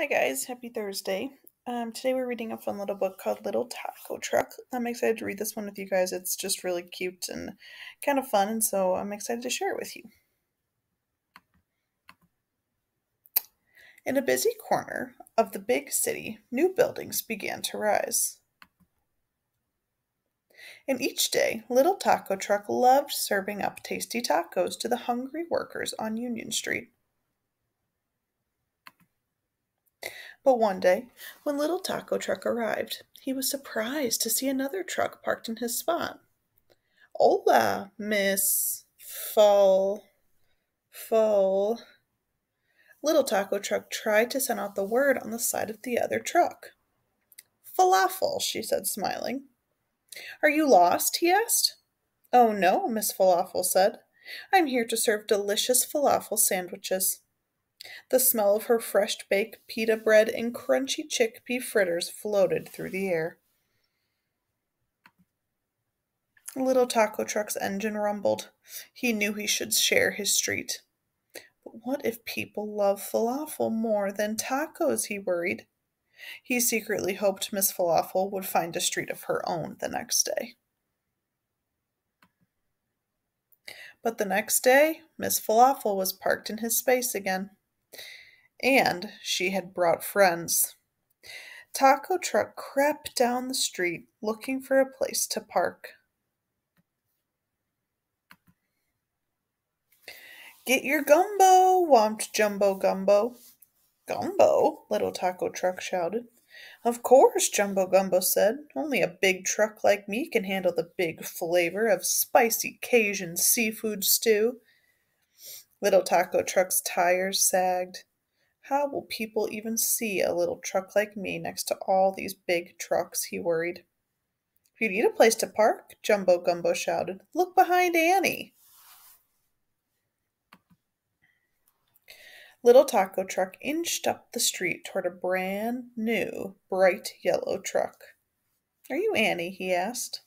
Hi guys, happy Thursday. Um, today we're reading a fun little book called Little Taco Truck. I'm excited to read this one with you guys. It's just really cute and kind of fun, and so I'm excited to share it with you. In a busy corner of the big city, new buildings began to rise. And each day, Little Taco Truck loved serving up tasty tacos to the hungry workers on Union Street. But one day, when Little Taco Truck arrived, he was surprised to see another truck parked in his spot. Hola, Miss Fall. Fall. Little Taco Truck tried to send out the word on the side of the other truck. Falafel, she said, smiling. Are you lost? he asked. Oh, no, Miss Falafel said. I'm here to serve delicious falafel sandwiches. The smell of her fresh baked pita bread and crunchy chickpea fritters floated through the air. Little taco truck's engine rumbled. He knew he should share his street. But what if people love falafel more than tacos? he worried. He secretly hoped Miss Falafel would find a street of her own the next day. But the next day, Miss Falafel was parked in his space again and she had brought friends. Taco Truck crept down the street looking for a place to park. Get your gumbo, whomped Jumbo Gumbo. Gumbo? Little Taco Truck shouted. Of course, Jumbo Gumbo said. Only a big truck like me can handle the big flavor of spicy Cajun seafood stew. Little Taco Truck's tires sagged. How will people even see a little truck like me next to all these big trucks? he worried. If you need a place to park, Jumbo Gumbo shouted, look behind Annie. Little Taco Truck inched up the street toward a brand new, bright yellow truck. Are you Annie? he asked.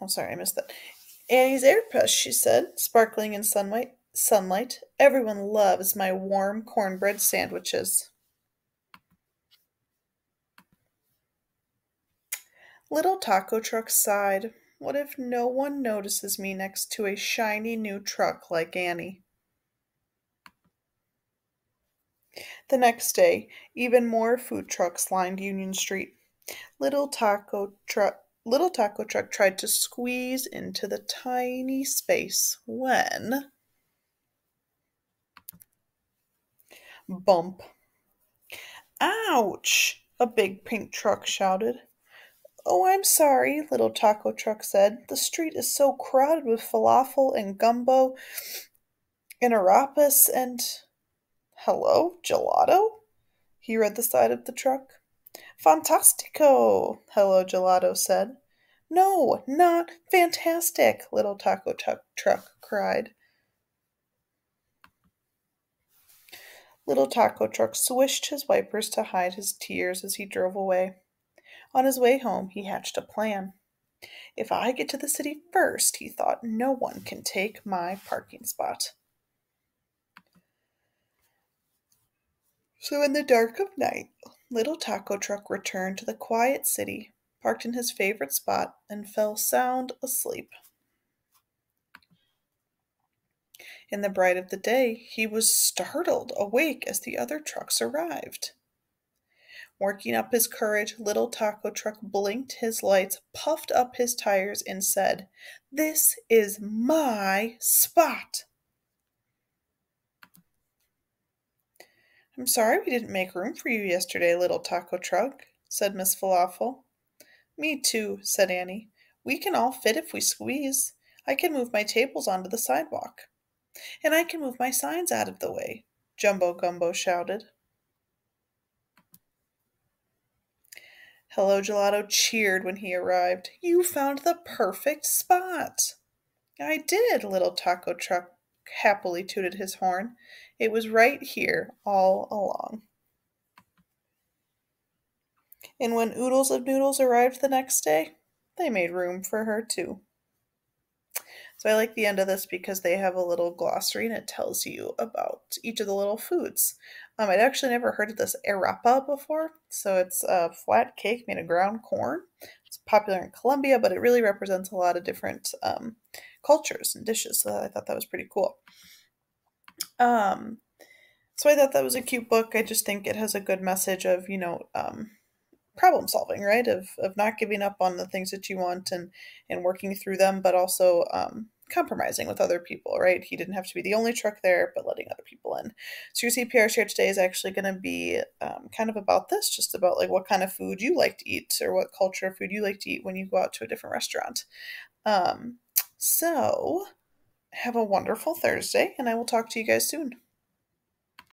I'm oh, sorry, I missed that. Annie's Arepas, she said, sparkling in sunlight sunlight. Everyone loves my warm cornbread sandwiches. Little Taco Truck sighed. What if no one notices me next to a shiny new truck like Annie? The next day, even more food trucks lined Union Street. Little Taco Truck Little Taco Truck tried to squeeze into the tiny space when Bump. Ouch! A big pink truck shouted. Oh, I'm sorry, little taco truck said. The street is so crowded with falafel and gumbo and arepas and. Hello, gelato? He read the side of the truck. Fantastico! Hello, gelato said. No, not fantastic, little taco truck cried. Little Taco Truck swished his wipers to hide his tears as he drove away. On his way home, he hatched a plan. If I get to the city first, he thought, no one can take my parking spot. So, in the dark of night, Little Taco Truck returned to the quiet city, parked in his favorite spot, and fell sound asleep. In the bright of the day, he was startled awake as the other trucks arrived. Working up his courage, little taco truck blinked his lights, puffed up his tires, and said, This is my spot. I'm sorry we didn't make room for you yesterday, little taco truck, said Miss Falafel. Me too, said Annie. We can all fit if we squeeze. I can move my tables onto the sidewalk. And I can move my signs out of the way, Jumbo Gumbo shouted. Hello Gelato cheered when he arrived. You found the perfect spot. I did, little taco truck happily tooted his horn. It was right here all along. And when Oodles of Noodles arrived the next day, they made room for her too. So I like the end of this because they have a little glossary and it tells you about each of the little foods. Um, I'd actually never heard of this arepa before. So it's a flat cake made of ground corn. It's popular in Colombia, but it really represents a lot of different um, cultures and dishes. So I thought that was pretty cool. Um, so I thought that was a cute book. I just think it has a good message of, you know, um, problem solving, right? Of, of not giving up on the things that you want and, and working through them, but also um, compromising with other people, right? He didn't have to be the only truck there, but letting other people in. So your CPR share today is actually going to be um, kind of about this, just about like what kind of food you like to eat or what culture of food you like to eat when you go out to a different restaurant. Um, so have a wonderful Thursday, and I will talk to you guys soon.